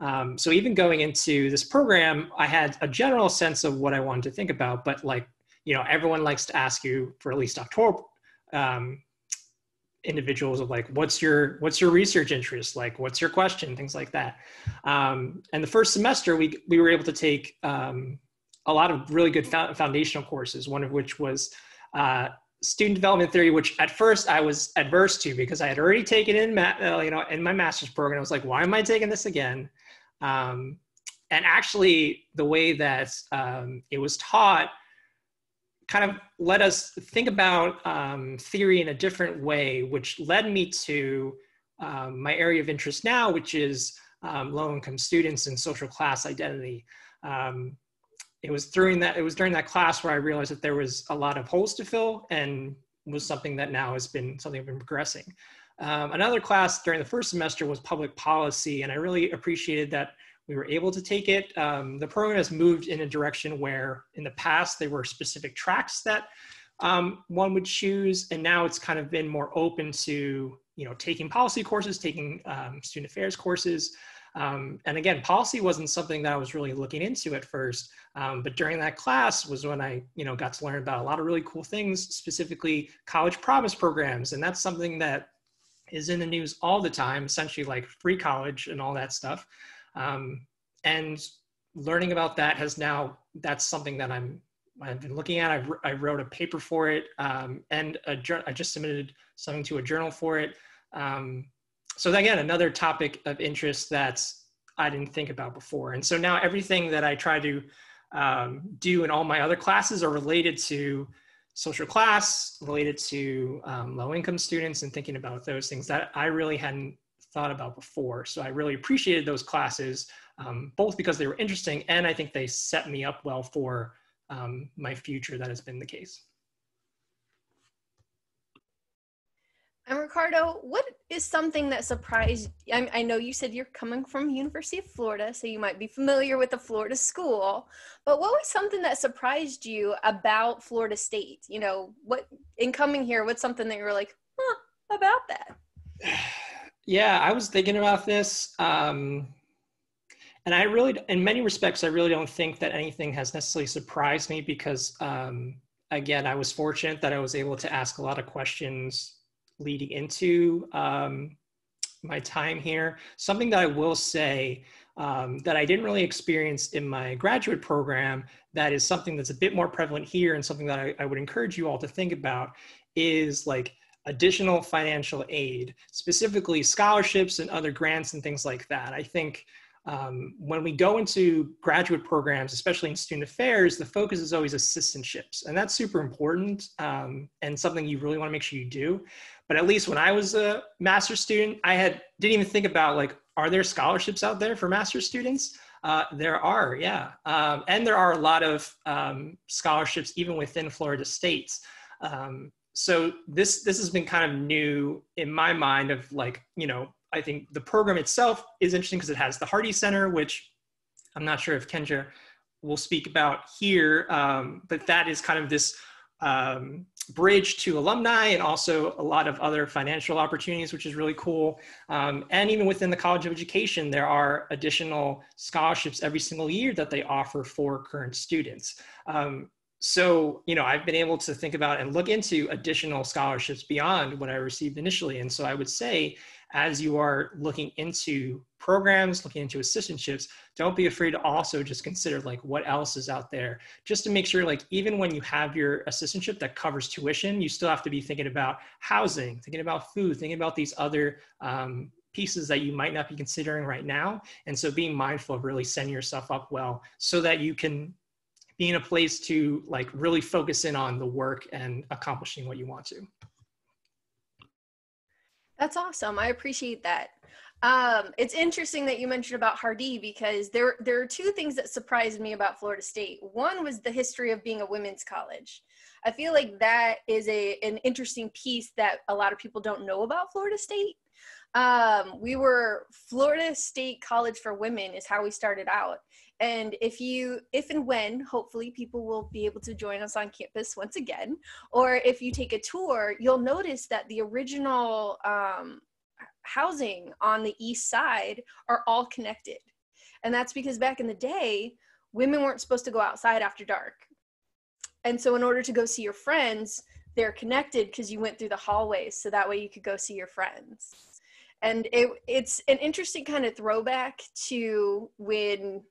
Um, so even going into this program, I had a general sense of what I wanted to think about, but like, you know, everyone likes to ask you for at least doctoral um, individuals of like, what's your, what's your research interest? Like, what's your question? Things like that. Um, and the first semester we, we were able to take um, a lot of really good foundational courses, one of which was uh, student development theory, which at first I was adverse to because I had already taken in, ma- uh, you know, in my master's program. I was like, why am I taking this again? Um, and actually, the way that um, it was taught kind of let us think about um, theory in a different way, which led me to um, my area of interest now, which is um, low-income students and social class identity. Um, it was during that it was during that class where I realized that there was a lot of holes to fill and was something that now has been something I've been progressing. Um, another class during the first semester was public policy, and I really appreciated that we were able to take it. Um, the program has moved in a direction where in the past there were specific tracks that um, one would choose, and now it's kind of been more open to you know taking policy courses, taking um, student affairs courses. Um, and again, policy wasn't something that I was really looking into at first, um, but during that class was when I, you know, got to learn about a lot of really cool things, specifically college promise programs, and that's something that is in the news all the time, essentially like free college and all that stuff. Um, and learning about that has now that's something that I'm I've been looking at. I've, I wrote a paper for it, um, and a, I just submitted something to a journal for it. Um, so again, another topic of interest that I didn't think about before. And so now everything that I try to um, do in all my other classes are related to social class, related to um, low income students and thinking about those things that I really hadn't thought about before. So I really appreciated those classes, um, both because they were interesting and I think they set me up well for um, my future that has been the case. And Ricardo, what is something that surprised? I, I know you said you're coming from University of Florida, so you might be familiar with the Florida school. But what was something that surprised you about Florida State? You know, what in coming here? What's something that you were like, huh, about that? Yeah, I was thinking about this, um, and I really, in many respects, I really don't think that anything has necessarily surprised me because, um, again, I was fortunate that I was able to ask a lot of questions leading into um, my time here. Something that I will say um, that I didn't really experience in my graduate program, that is something that's a bit more prevalent here and something that I, I would encourage you all to think about is like additional financial aid, specifically scholarships and other grants and things like that. I think um, when we go into graduate programs, especially in student affairs, the focus is always assistantships, and that's super important um, and something you really want to make sure you do. But at least when I was a master's student, I had didn't even think about like, are there scholarships out there for master's students? Uh, there are, yeah, um, and there are a lot of um, scholarships even within Florida states. Um, so this this has been kind of new in my mind of like you know I think the program itself is interesting because it has the Hardee Center, which I'm not sure if Kendra will speak about here, um, but that is kind of this um, bridge to alumni and also a lot of other financial opportunities, which is really cool. Um, and even within the College of Education, there are additional scholarships every single year that they offer for current students. Um, so you know i've been able to think about and look into additional scholarships beyond what i received initially and so i would say as you are looking into programs looking into assistantships don't be afraid to also just consider like what else is out there just to make sure like even when you have your assistantship that covers tuition you still have to be thinking about housing thinking about food thinking about these other um, pieces that you might not be considering right now and so being mindful of really setting yourself up well so that you can be in a place to like really focus in on the work and accomplishing what you want to. That's awesome. I appreciate that. Um, it's interesting that you mentioned about Hardee because there there are two things that surprised me about Florida State. One was the history of being a women's college. I feel like that is a an interesting piece that a lot of people don't know about Florida State. Um, we were Florida State College for Women is how we started out, and if you if and when hopefully people will be able to join us on campus once again. Or if you take a tour you'll notice that the original um, housing on the east side are all connected. And that's because back in the day women weren't supposed to go outside after dark. And so in order to go see your friends they're connected because you went through the hallways so that way you could go see your friends. And it, it's an interesting kind of throwback to when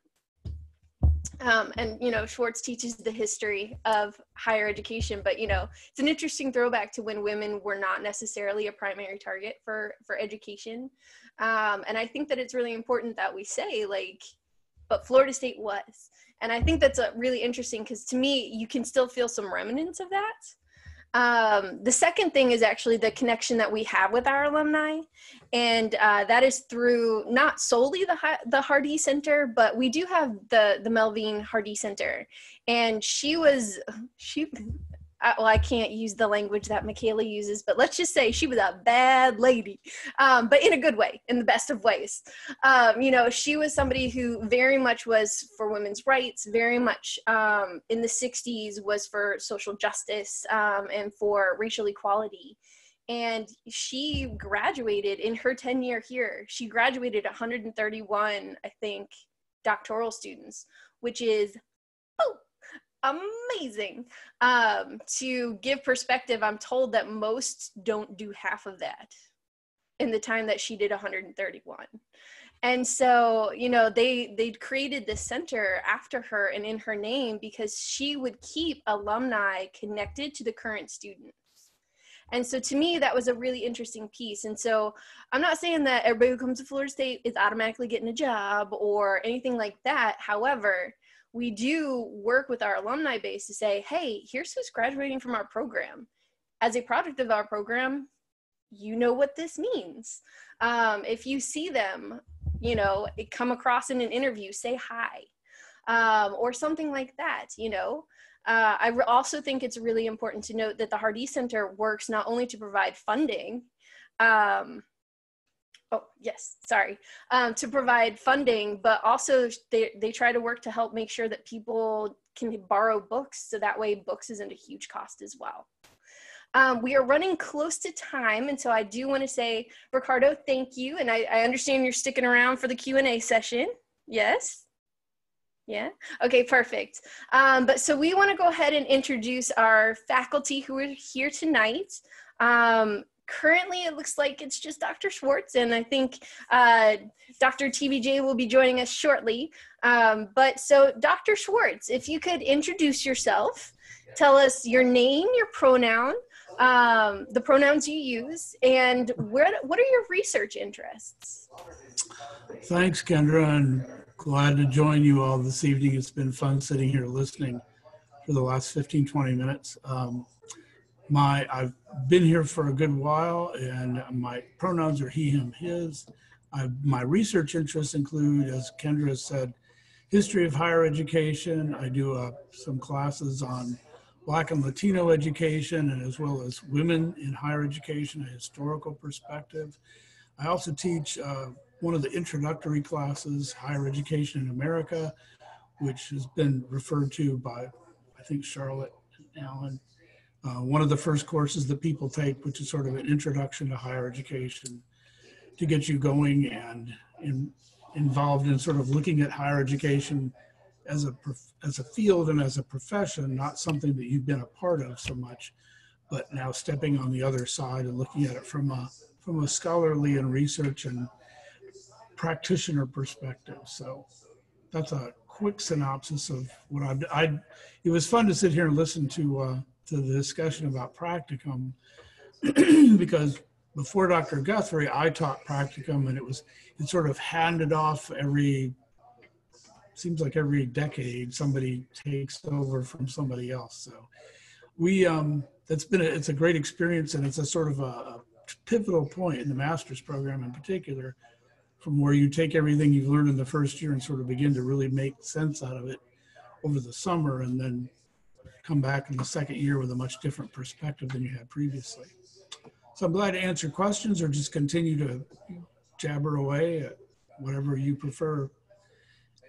um, and you know schwartz teaches the history of higher education but you know it's an interesting throwback to when women were not necessarily a primary target for for education. Um, and i think that it's really important that we say like but florida state was. And i think that's a really interesting because to me you can still feel some remnants of that um, the second thing is actually the connection that we have with our alumni, and uh, that is through not solely the the Hardee Center, but we do have the the Melvene Hardee Center, and she was she I, well, I can't use the language that Michaela uses, but let's just say she was a bad lady, um, but in a good way, in the best of ways. Um, you know, she was somebody who very much was for women's rights, very much um, in the 60s was for social justice um, and for racial equality. And she graduated in her tenure here. She graduated 131, I think, doctoral students, which is amazing. Um, to give perspective, I'm told that most don't do half of that in the time that she did 131 and so you know they they created this center after her and in her name because she would keep alumni connected to the current students. And so to me that was a really interesting piece. And so i'm not saying that everybody who comes to florida state is automatically getting a job or anything like that. However we do work with our alumni base to say, hey, here's who's graduating from our program. As a product of our program, you know what this means. Um, if you see them, you know, come across in an interview, say hi, um, or something like that, you know. Uh, I also think it's really important to note that the Hardee Center works not only to provide funding, um, oh yes sorry um, to provide funding but also they, they try to work to help make sure that people can borrow books so that way books isn't a huge cost as well um, we are running close to time and so i do want to say ricardo thank you and I, I understand you're sticking around for the q&a session yes yeah. Okay, perfect. Um, but so we want to go ahead and introduce our faculty who are here tonight. Um, currently it looks like it's just Dr. Schwartz, and I think uh, Dr. TBJ will be joining us shortly. Um, but so, Dr. Schwartz, if you could introduce yourself, tell us your name, your pronoun, um, the pronouns you use, and where, what are your research interests? Thanks, Kendra, and glad to join you all this evening. It's been fun sitting here listening for the last 15, 20 minutes. Um, my I've been here for a good while, and my pronouns are he, him, his. I, my research interests include, as Kendra said, history of higher education. I do uh, some classes on Black and Latino education, and as well as women in higher education, a historical perspective. I also teach uh, one of the introductory classes, Higher Education in America, which has been referred to by, I think, Charlotte and Alan uh, one of the first courses that people take, which is sort of an introduction to higher education to get you going and in, involved in sort of looking at higher education as a as a field and as a profession, not something that you've been a part of so much, but now stepping on the other side and looking at it from a from a scholarly and research and practitioner perspective. So that's a quick synopsis of what I've. I it was fun to sit here and listen to. Uh, to the discussion about practicum because before Dr. Guthrie, I taught practicum and it was it sort of handed off every seems like every decade somebody takes over from somebody else. So we um that's been a, it's a great experience and it's a sort of a, a pivotal point in the master's program in particular from where you take everything you've learned in the first year and sort of begin to really make sense out of it over the summer and then come back in the second year with a much different perspective than you had previously. So I'm glad to answer questions or just continue to jabber away at whatever you prefer.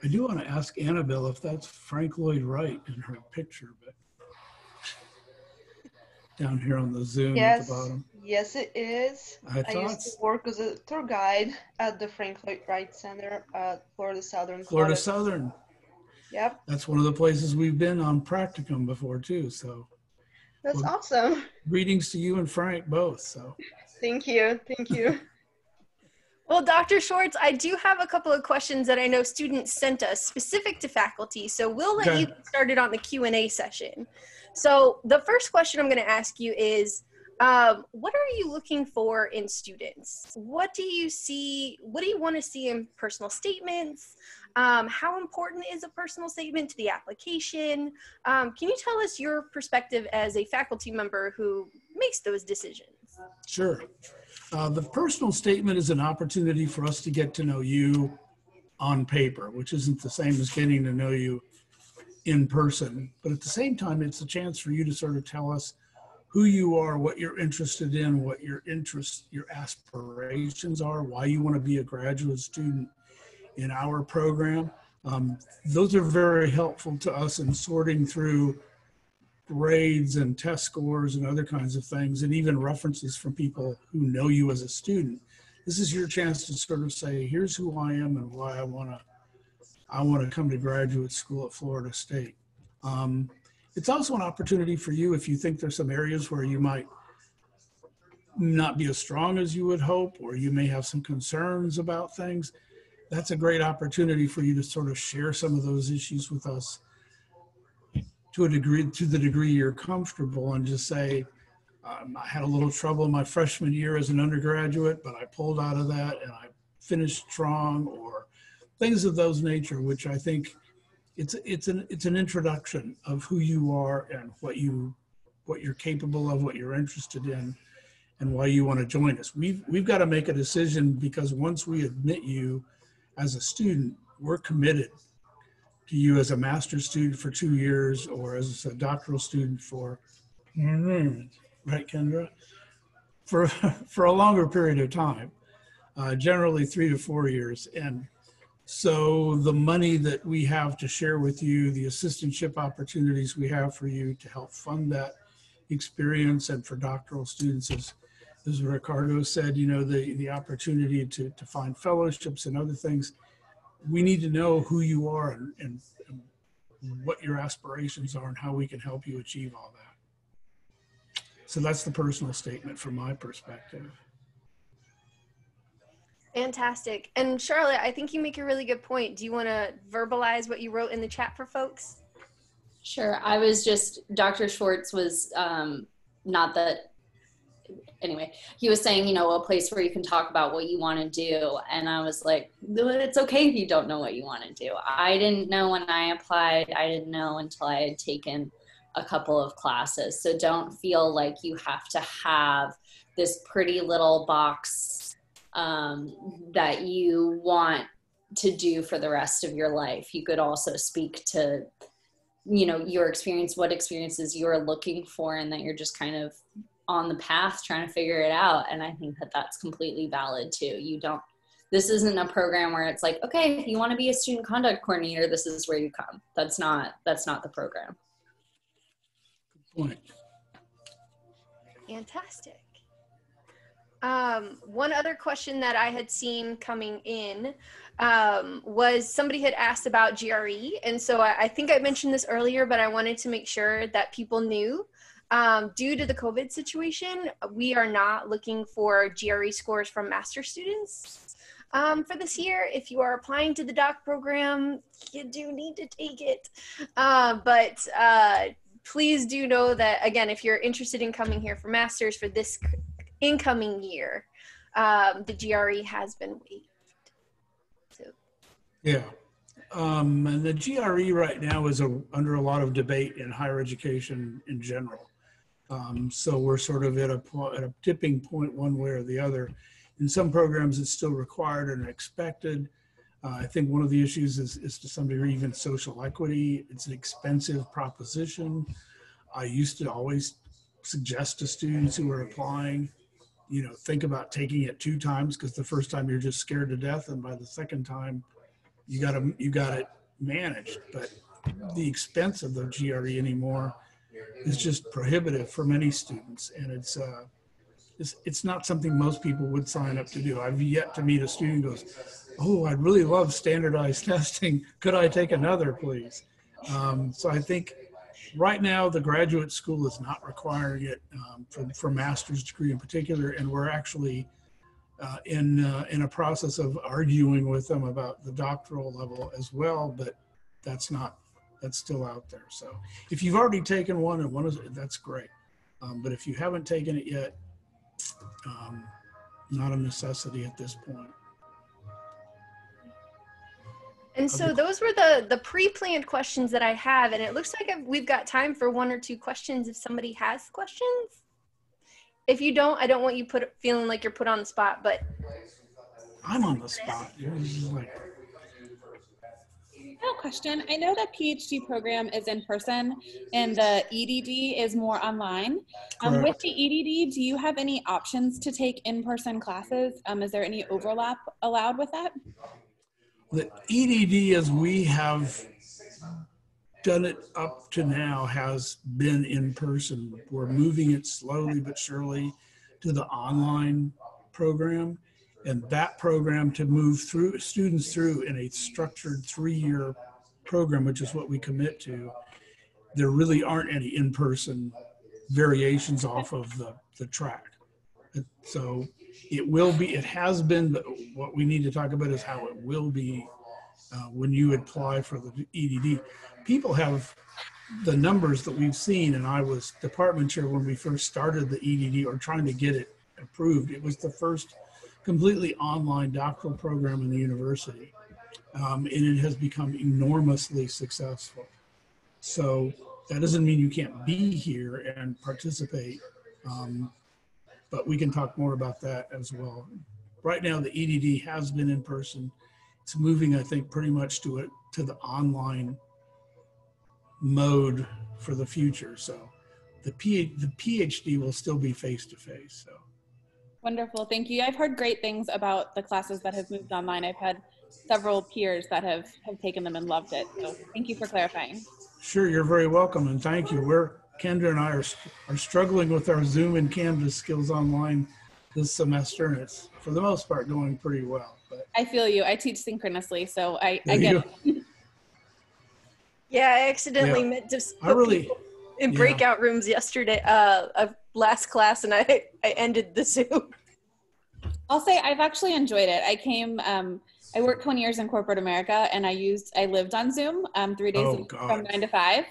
I do want to ask Annabelle if that's Frank Lloyd Wright in her picture, but down here on the Zoom at the bottom. yes, it is. I I used to work as a tour guide at the Frank Lloyd Wright Center at Florida Southern Florida College. Southern. Yep, That's one of the places we've been on practicum before too. So that's Well- awesome. greetings to you and Frank both. So Thank you, thank you. Well, Dr. Schwartz, I do have a couple of questions that I know students sent us specific to faculty, so we'll let Okay. you get started on the Q&A session. So the first question I'm going to ask you is, um, what are you looking for in students? What do you see, what do you want to see in personal statements? Um, how important is a personal statement to the application? Um, can you tell us your perspective as a faculty member who makes those decisions? Sure. Uh, the personal statement is an opportunity for us to get to know you on paper, which isn't the same as getting to know you in person. But at the same time, it's a chance for you to sort of tell us who you are, what you're interested in, what your interests, your aspirations are, why you want to be a graduate student in our program. Um, those are very helpful to us in sorting through grades and test scores and other kinds of things, and even references from people who know you as a student. This is your chance to sort of say, here's who I am and why I want to I want to come to graduate school at Florida State. Um, it's also an opportunity for you if you think there's some areas where you might not be as strong as you would hope, or you may have some concerns about things. That's a great opportunity for you to sort of share some of those issues with us to a degree, to the degree you're comfortable, and just say, um, I had a little trouble in my freshman year as an undergraduate, but I pulled out of that and I finished strong, or things of those nature, which I think it's it's an it's an introduction of who you are and what you what you're capable of, what you're interested in, and why you want to join us. We've we've got to make a decision because once we admit you as a student, we're committed to you as a master's student for two years or as a doctoral student for right, Kendra, for for a longer period of time, uh, generally three to four years, and so the money that we have to share with you, the assistantship opportunities we have for you to help fund that experience and for doctoral students is, as Ricardo said, you know, the, the opportunity to, to find fellowships and other things. We need to know who you are and, and, and what your aspirations are and how we can help you achieve all that. So that's the personal statement from my perspective. Fantastic. And Charlotte, I think you make a really good point. Do you want to verbalize what you wrote in the chat for folks? Sure. I was just, Dr. Schwartz was um, not that, anyway, he was saying, you know, a place where you can talk about what you want to do. And I was like, it's okay if you don't know what you want to do. I didn't know when I applied, I didn't know until I had taken a couple of classes. So don't feel like you have to have this pretty little box um, that you want to do for the rest of your life. You could also speak to, you know, your experience, what experiences you're looking for, and that you're just kind of on the path trying to figure it out. And I think that that's completely valid too. You don't, this isn't a program where it's like, okay, if you want to be a student conduct coordinator, this is where you come. That's not, that's not the program. Good point. Fantastic. Um, one other question that I had seen coming in um, was somebody had asked about GRE. And so I, I, think I mentioned this earlier, but I wanted to make sure that people knew. Um, due to the COVID situation, we are not looking for GRE scores from master students um, for this year. If you are applying to the doc program, you do need to take it. Uh, but uh, please do know that, again, if you're interested in coming here for masters for this incoming year, um, the GRE has been waived. So. Yeah. Um, and the GRE right now is a, under a lot of debate in higher education in general. Um, so we're sort of at a, at a tipping point one way or the other. In some programs, it's still required and expected. Uh, I think one of the issues is, is to some degree even social equity. It's an expensive proposition. I used to always suggest to students who are applying, you know, think about taking it two times because the first time you're just scared to death, and by the second time, you got to you got it managed. But the expense of the GRE anymore is just prohibitive for many students, and it's uh, it's, it's not something most people would sign up to do. I've yet to meet a student who goes, "Oh, I'd really love standardized testing. Could I take another, please?" Um, so I think right now the graduate school is not requiring it um, for for master's degree in particular, and we're actually uh, in uh, in a process of arguing with them about the doctoral level as well. But that's not that's still out there. So if you've already taken one and one is that's great. Um, but if you haven't taken it yet, um, not a necessity at this point. And so those were the the pre-planned questions that I have, and it looks like I've, we've got time for one or two questions if somebody has questions. If you don't, I don't want you put feeling like you're put on the spot, but I'm on the spot. You're just like, A question. I know that PhD program is in person and the EDD is more online. Um, with the EDD, do you have any options to take in-person classes? Um, is there any overlap allowed with that? the EDD as we have done it up to now has been in person. We're moving it slowly but surely to the online program. And that program to move through students through in a structured three-year program, which is what we commit to, there really aren't any in-person variations off of the, the track. So it will be, it has been, but what we need to talk about is how it will be uh, when you apply for the EDD. People have the numbers that we've seen, and I was department chair when we first started the EDD or trying to get it approved. It was the first completely online doctoral program in the university, um, and it has become enormously successful. So that doesn't mean you can't be here and participate. Um, but we can talk more about that as well. Right now, the EDD has been in person. It's moving, I think, pretty much to it to the online mode for the future. So the PhD will still be face to face. So Wonderful, thank you. I've heard great things about the classes that have moved online. I've had several peers that have, have taken them and loved it. So thank you for clarifying. sure, you're very welcome and thank you. We're Kendra and I are are struggling with our Zoom and Canvas skills online this semester, and it's for the most part going pretty well. But I feel you. I teach synchronously, so I, I get you it. yeah, I accidentally Yeah. meant to I really, in yeah. breakout rooms yesterday, uh, of last class, and I I ended the Zoom. I'll say I've actually enjoyed it. I came, um, I worked 20 years in corporate America and I used, I lived on Zoom um, three days Oh, a week God. from nine to five.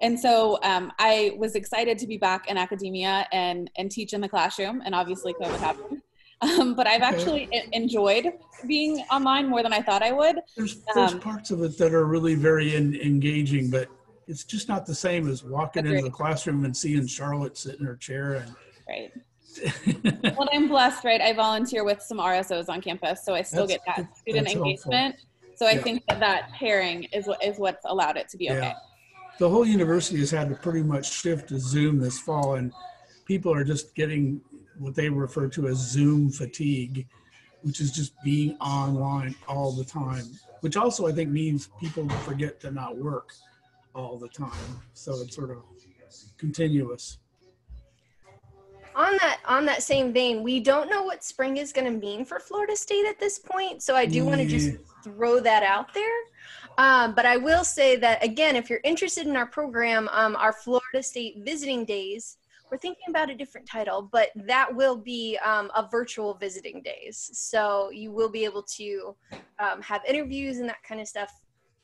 And so um, I was excited to be back in academia and, and teach in the classroom. And obviously COVID happened. Um, but I've Okay. actually enjoyed being online more than I thought I would. there's there's Um, parts of it that are really very en- engaging, but it's just not the same as walking into the classroom and seeing Charlotte sit in her chair Right. Well, I'm blessed, right? I volunteer with some RSOs on campus, so I still That's- get that student that's helpful. engagement. So I Yeah. think that that pairing is what is what's allowed it to be okay. Yeah. the whole university has had to pretty much shift to Zoom this fall, and people are just getting what they refer to as Zoom fatigue, which is just being online all the time. Which also I think means people forget to not work all the time, so it's sort of continuous. on that on that same vein, we don't know what spring is going to mean for Florida State at this point. So I do want to just throw that out there. Um, but I will say that again, if you're interested in our program, um, our Florida State visiting days, we're thinking about a different title, but that will be um, a virtual visiting days. So you will be able to um, have interviews and that kind of stuff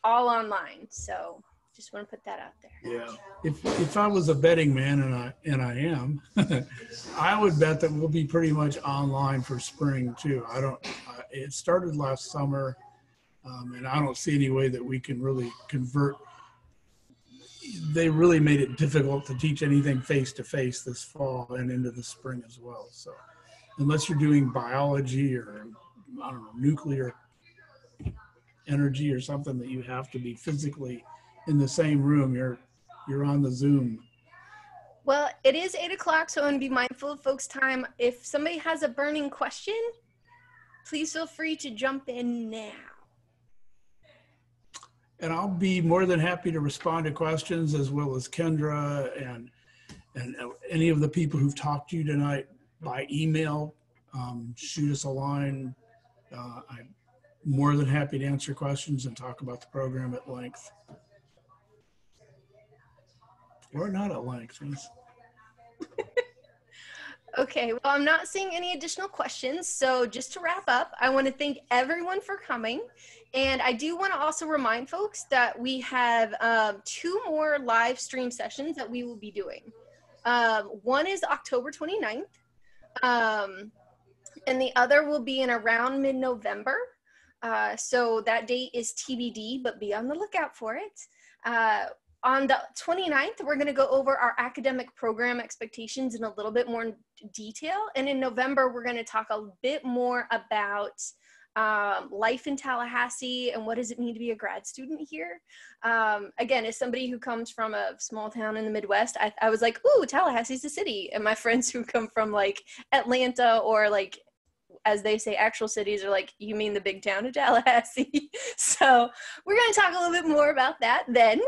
all online. So just want to put that out there. Yeah. If if I was a betting man, and I and I am, I would bet that we'll be pretty much online for spring too. I don't. Uh, it started last summer, um, and I don't see any way that we can really convert. They really made it difficult to teach anything face to face this fall and into the spring as well. So, unless you're doing biology or I don't know nuclear energy or something that you have to be physically in the same room, you're you're on the Zoom. Well, it is eight o'clock, so I want to be mindful of folks' time. If somebody has a burning question, please feel free to jump in now. and I'll be more than happy to respond to questions as well as Kendra and and any of the people who've talked to you tonight by email. Um, shoot us a line. Uh, I'm more than happy to answer questions and talk about the program at length. Or not at. Yes. Okay, well, I'm not seeing any additional questions. So, just to wrap up, I want to thank everyone for coming. And I do want to also remind folks that we have um, two more live stream sessions that we will be doing. Um, one is October 29th, um, and the other will be in around mid November. Uh, so, that date is TBD, but be on the lookout for it. Uh, on the 29th, we're going to go over our academic program expectations in a little bit more detail. And in November, we're going to talk a bit more about um, life in Tallahassee and what does it mean to be a grad student here. Um, again, as somebody who comes from a small town in the Midwest, I, I was like, ooh, Tallahassee's a city. And my friends who come from like Atlanta or like as they say, actual cities are like, you mean the big town of Tallahassee. so we're going to talk a little bit more about that then.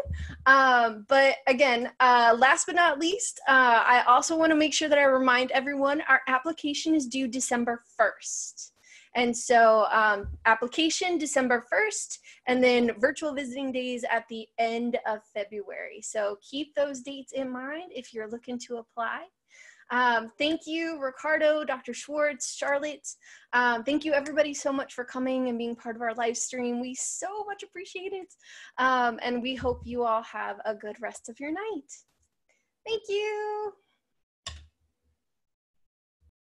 Um, but again, uh, last but not least, uh, I also want to make sure that I remind everyone our application is due December 1st. And so um, application December 1st, and then virtual visiting days at the end of February. So keep those dates in mind if you're looking to apply. Um, thank you, Ricardo, Dr. Schwartz, Charlotte. Um, thank you, everybody, so much for coming and being part of our live stream. We so much appreciate it. Um, and we hope you all have a good rest of your night. Thank you.